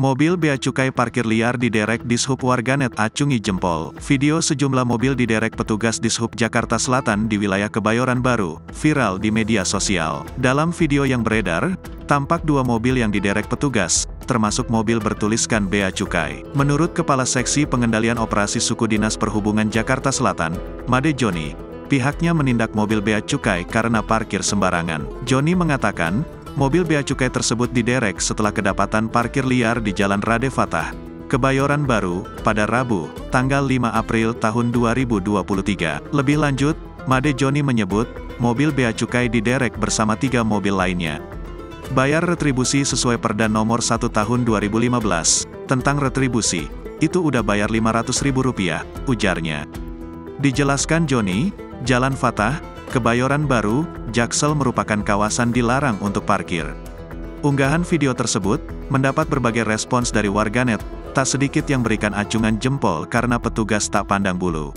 Mobil bea cukai parkir liar diderek Dishub warganet acungi jempol. Video sejumlah mobil diderek petugas Dishub Jakarta Selatan di wilayah Kebayoran Baru, viral di media sosial. Dalam video yang beredar, tampak dua mobil yang diderek petugas, termasuk mobil bertuliskan bea cukai. Menurut Kepala Seksi Pengendalian Operasi Suku Dinas Perhubungan Jakarta Selatan, Made Joni, pihaknya menindak mobil bea cukai karena parkir sembarangan. Joni mengatakan, Mobil bea cukai tersebut diderek setelah kedapatan parkir liar di Jalan Rade Fatah, Kebayoran Baru, pada Rabu, tanggal 5 April tahun 2023. Lebih lanjut, Made Joni menyebut, mobil bea cukai diderek bersama tiga mobil lainnya. Bayar retribusi sesuai Perda nomor 1 tahun 2015, tentang retribusi, itu udah bayar 500 ribu rupiah, ujarnya. Dijelaskan Joni, Jalan Fatah, Kebayoran Baru, Jaksel merupakan kawasan dilarang untuk parkir. Unggahan video tersebut, mendapat berbagai respons dari warganet, tak sedikit yang berikan acungan jempol karena petugas tak pandang bulu.